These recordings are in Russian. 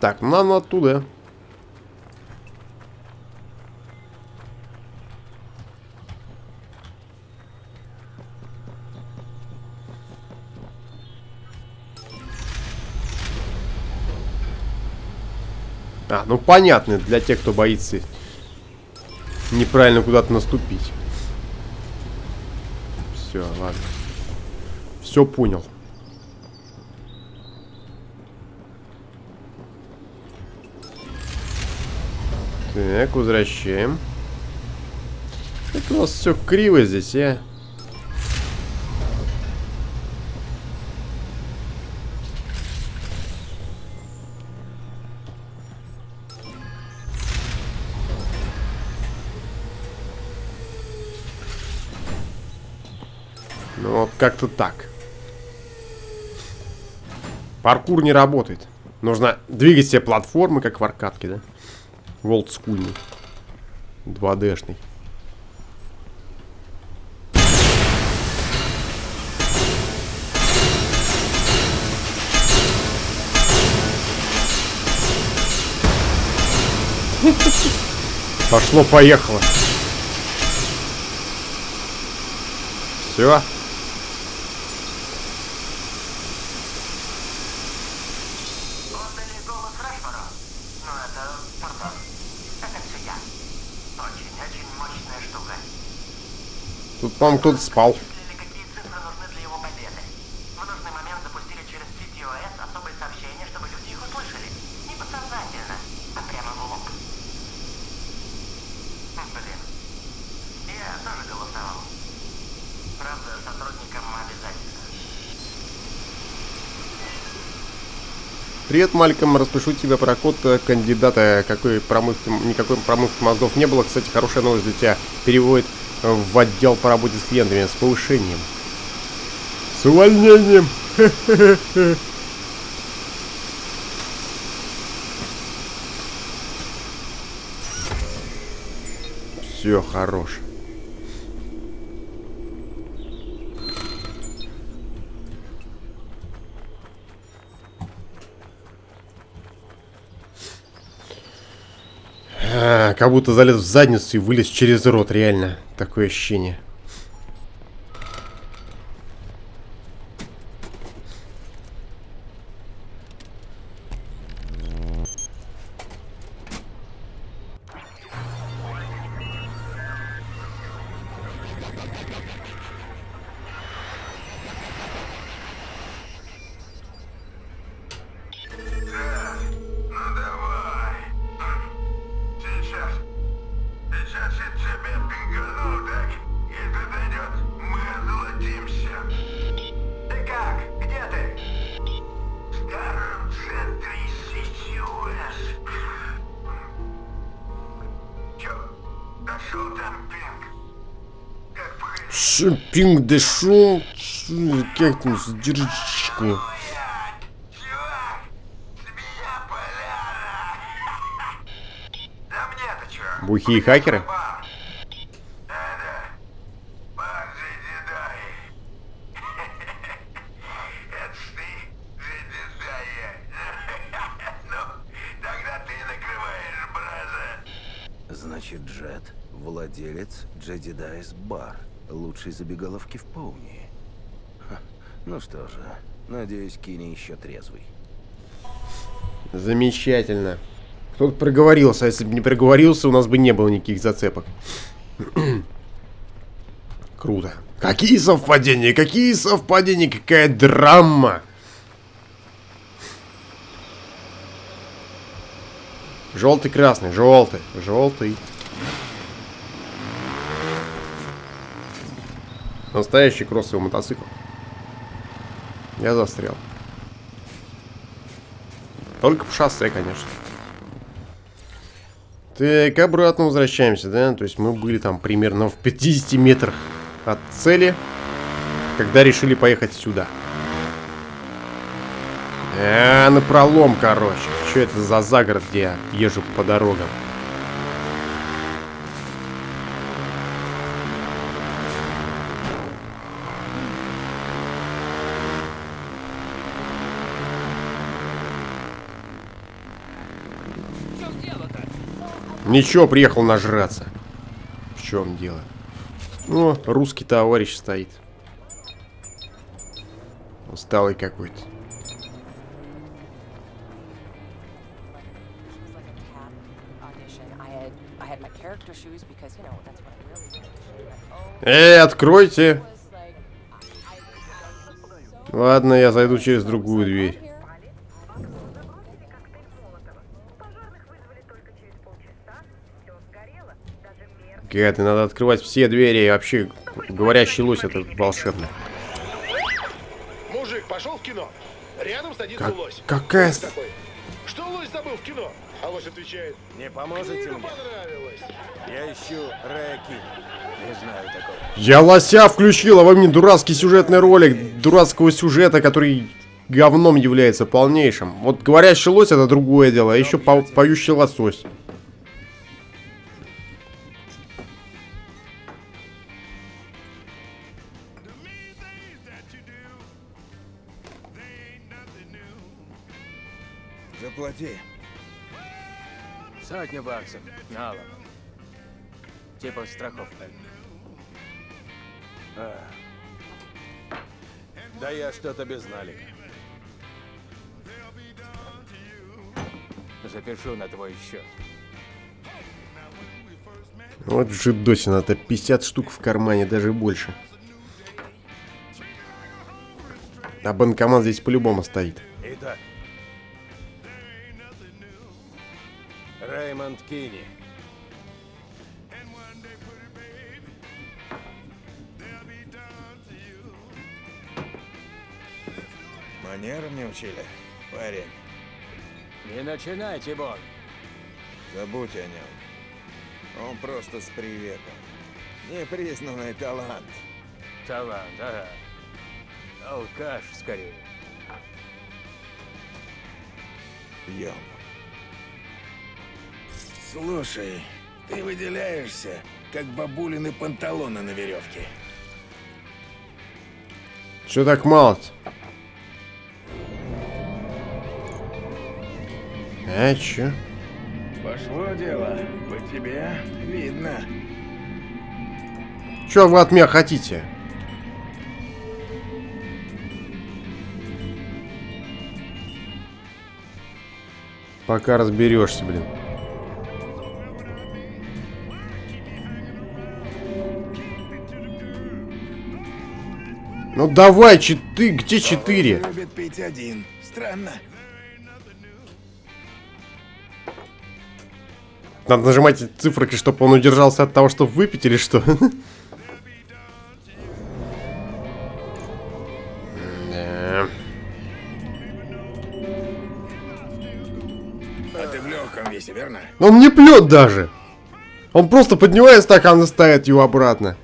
Так, нам оттуда. А, ну понятно, для тех, кто боится неправильно куда-то наступить. Все, ладно. Все понял. Так, возвращаем. Это у нас все криво здесь, а? Ну вот как-то так. Паркур не работает. Нужно двигать все платформы, как в аркадке, да? В олдскульный. 2D-шный. Пошло-поехало. Все. Отдали голос Рашмару? Ну, это, пардон. Это все я. Очень-очень мощная штука. Тут, по-моему, кто-то спал. Вычислили, какие цифры нужны для его победы. В нужный момент запустили через CTOS особые сообщения, чтобы люди их услышали. Не подсознательно, а прямо в лоб. Хм, Блин. Я тоже голосовал. Правда, сотрудникам обязательно. Привет, Мальком, распишу тебя про код э, кандидата. Какой промывки, никакой промывки мозгов не было. Кстати, хорошая новость для тебя. Переводит э, в отдел по работе с клиентами с повышением. С увольнением. Все, хорош. А, как будто залез в задницу и вылез через рот, реально. Такое ощущение. Погоди? Шипинг дышу. Как там задержку. Бухие хакеры? Значит, Джет — владелец Джедидайс Бар, лучшей забегаловки в Пауне. Ха, Ну что же, надеюсь, Кини еще трезвый. Замечательно. Кто-то проговорился, а если бы не проговорился, у нас бы не было никаких зацепок. Круто. Какие совпадения, какие совпадения, какая драма. Желтый, красный, желтый, желтый. Настоящий кроссовый мотоцикл. Я застрял. Только по шоссе, конечно. Так, обратно возвращаемся, да? То есть мы были там примерно в 50 метрах от цели, когда решили поехать сюда. А, на пролом, короче. Что это за загород, где я езжу по дорогам? Ничего, приехал нажраться. В чем дело? О, русский товарищ стоит. Усталый какой-то. It was like a cat audition. I had Гады, надо открывать все двери. И вообще, говорящий лось это волшебно. Мужик, пошел в кино. Рядом садится Как- лось. какая. Что лось забыл в кино? А лось отвечает. Не поможете Книга мне? понравилась. Я ищу Рэки. Не знаю такого. Я лося включил, а вы мне дурацкий сюжетный ролик дурацкого сюжета, который говном является полнейшим. Вот говорящий лось это другое дело, а еще по- поющий лосось. Сотню баксов. Налом. Типа страховка. Да я что-то без налика. Запишу на твой счет. Вот жидосина, это 50 штук в кармане, даже больше. А банкомат здесь по-любому стоит. Итак. Реймонд Кини. Манерам не учили, парень. Не начинай, Тибон. Забудь о нем. Он просто с приветом. Непризнанный талант. Талант, ага. Алкаш, скорее. Пьем. Слушай, ты выделяешься, как бабулины панталоны на веревке. Че так мало -то? А, чё? Пошло дело. По тебе видно. Чё вы от меня хотите? Пока разберешься, блин. Ну давай, четы, где четыре? Любит пить один. Странно. Надо нажимать цифры, чтобы он удержался от того, чтобы выпить или что? А? Он не пьет даже. Он просто поднимает стакан и ставит его обратно.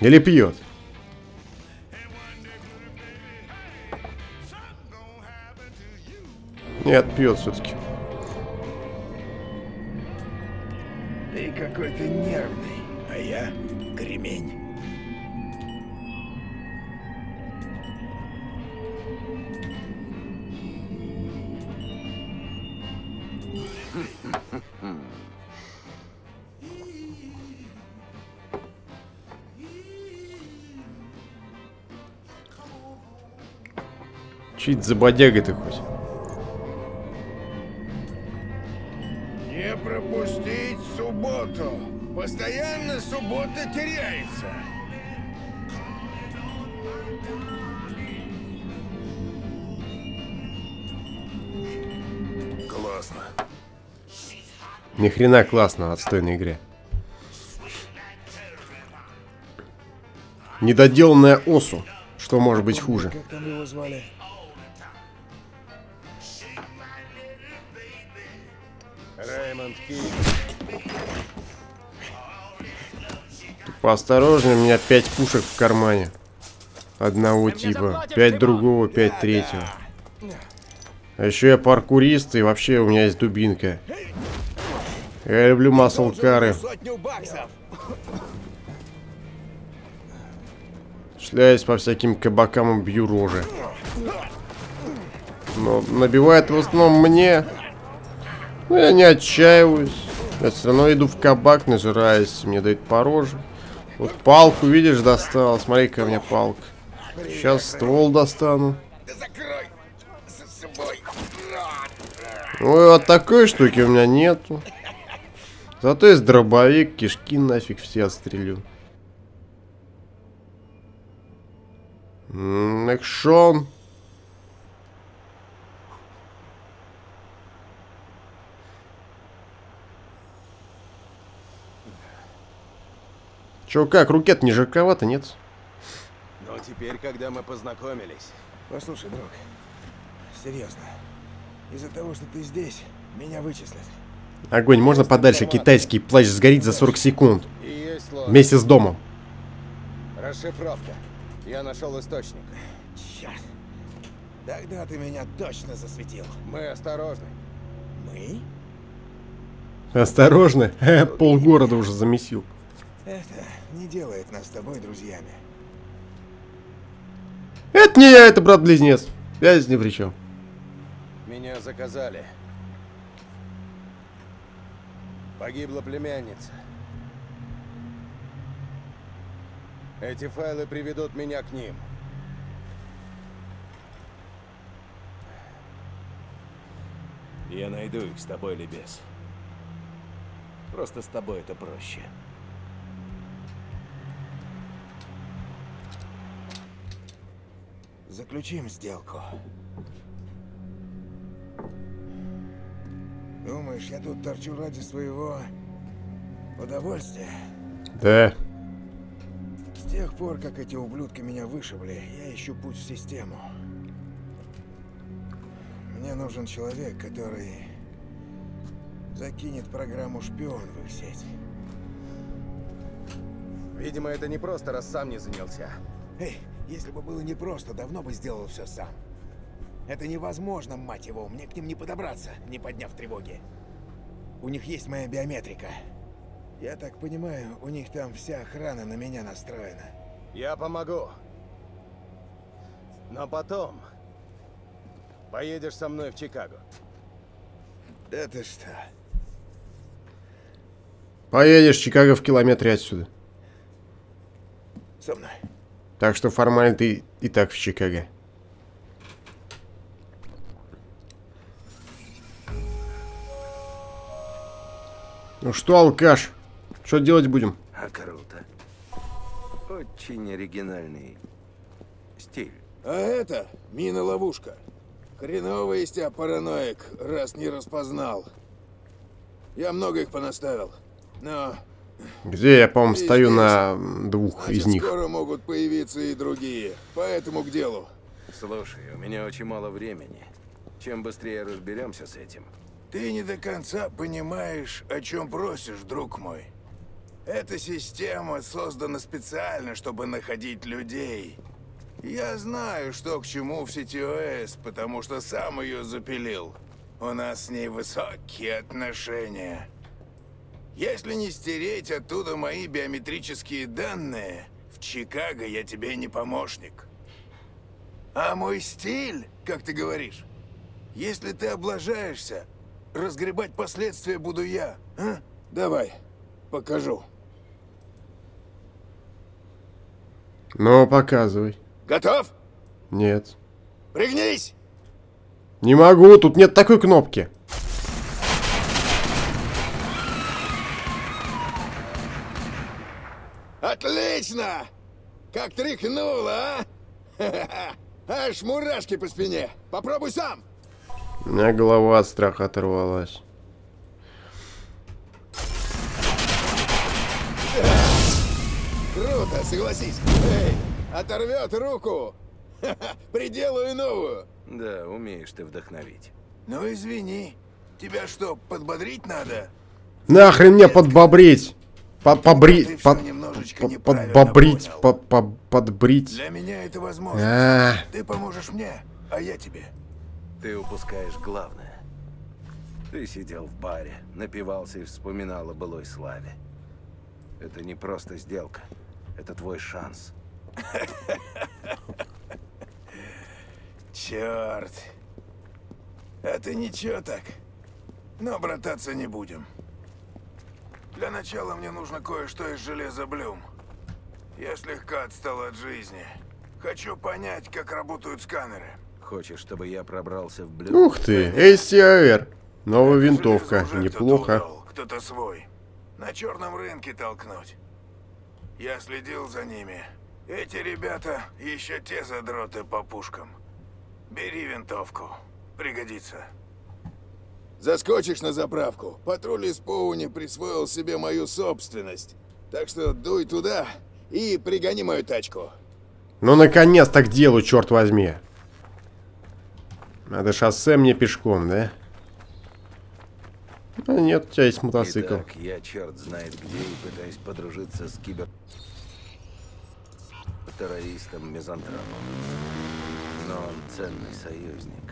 Или пьет. Нет, пьет все-таки. Ты какой-то нервный, а я кремень. Чуть за бодягой ты хоть. Не пропустить субботу. Постоянно суббота теряется. Классно. Ни хрена классно в отстойной игре. Недоделанная осу. Что может быть хуже? Как там его звали? Реймонд Кини. Поосторожнее, у меня пять пушек в кармане. Одного типа, пять другого, пять третьего. А еще я паркурист, и вообще у меня есть дубинка. Я люблю маслкары. Сотню баксов. Шляюсь по всяким кабакам и бью рожи. Но набивает в основном мне. Но я не отчаиваюсь. Я все равно иду в кабак, нажираюсь. Мне дают по роже. Вот палку, видишь, достал. Смотри-ка, у меня палка. Сейчас ствол достану. Ой, вот такой штуки у меня нету. Зато есть дробовик, кишки нафиг все отстрелю. Экшон. Чё, как, руке-то не жарковато, нет? Но теперь, когда мы познакомились, Послушай, друг, серьезно. Из-за того, что ты здесь, меня вычислят. Огонь, можно подальше? Китайский плащ сгорит за 40 секунд. и есть сложность. Вместе с домом. Расшифровка. Я нашел источник. Черт. Тогда ты меня точно засветил. Мы осторожны. Мы? Осторожно, полгорода уже замесил. Это не делает нас с тобой друзьями. Это не я, это брат-близнец. Я здесь ни при чем. Меня заказали. Погибла племянница. Эти файлы приведут меня к ним. Я найду их с тобой или без. Просто с тобой это проще. Заключим сделку. Думаешь, я тут торчу ради своего удовольствия? Да. С тех пор, как эти ублюдки меня вышибли, я ищу путь в систему. Мне нужен человек, который закинет программу шпион в их сеть. Видимо, это не просто, раз сам не занялся. Эй, если бы было непросто, давно бы сделал все сам. Это невозможно, мать его, мне к ним не подобраться, не подняв тревоги. У них есть моя биометрика. Я так понимаю, у них там вся охрана на меня настроена. Я помогу. Но потом поедешь со мной в Чикаго. Это что? Поедешь в Чикаго в километре отсюда. Со мной. Так что формально ты и так в Чикаго. Ну что, алкаш? Что делать будем? А круто. Очень оригинальный стиль. А это мина-ловушка. Хреновый из тебя параноик, раз не распознал. Я много их понаставил. Но Где я, по-моему, стою на двух значит, из них. скоро могут появиться и другие. Поэтому к делу. Слушай, у меня очень мало времени. Чем быстрее разберемся с этим, Ты не до конца понимаешь, о чем просишь, друг мой. Эта система создана специально, чтобы находить людей. Я знаю, что к чему в сети ОС, потому что сам ее запилил. У нас с ней высокие отношения. Если не стереть оттуда мои биометрические данные, в Чикаго я тебе не помощник. А мой стиль, как ты говоришь, если ты облажаешься, разгребать последствия буду я, а? Давай, покажу. Ну, показывай. Готов? Нет. Пригнись! Не могу, тут нет такой кнопки. Отлично! Как тряхнуло, а? Аж мурашки по спине. Попробуй сам. У меня голова от страха оторвалась. Круто, согласись. Эй, оторвет руку. Приделаю новую. Да, умеешь ты вдохновить. Ну, извини. Тебя что, подбодрить надо? Нахрен мне подбобрить? По- Ты Побрить, под, немножечко под- понял. по- по- подбрить. Для меня это возможно. А, Ты поможешь мне, а я тебе. Ты упускаешь главное. Ты сидел в баре, напивался и вспоминал о былой славе. Это не просто сделка. Это твой шанс. Черт. Это ничего так. Но брататься не будем. Для начала мне нужно кое-что из железа Блюм. Я слегка отстал от жизни. Хочу понять, как работают сканеры. Хочешь, чтобы я пробрался в блюд? Ух ты, ACR. Новая Это винтовка. Неплохо. Кто-то свой. На черном рынке толкнуть. Я следил за ними. Эти ребята еще те задроты по пушкам. Бери винтовку. Пригодится. Заскочишь на заправку. Патруль из Поуни присвоил себе мою собственность. Так что дуй туда и пригони мою тачку. Ну, наконец-то к делу, черт возьми. Надо шоссе мне пешком, да? А нет, у тебя есть мотоцикл. Итак, я черт знает где и пытаюсь подружиться с кибер... террористом Мизантропом. Но он ценный союзник.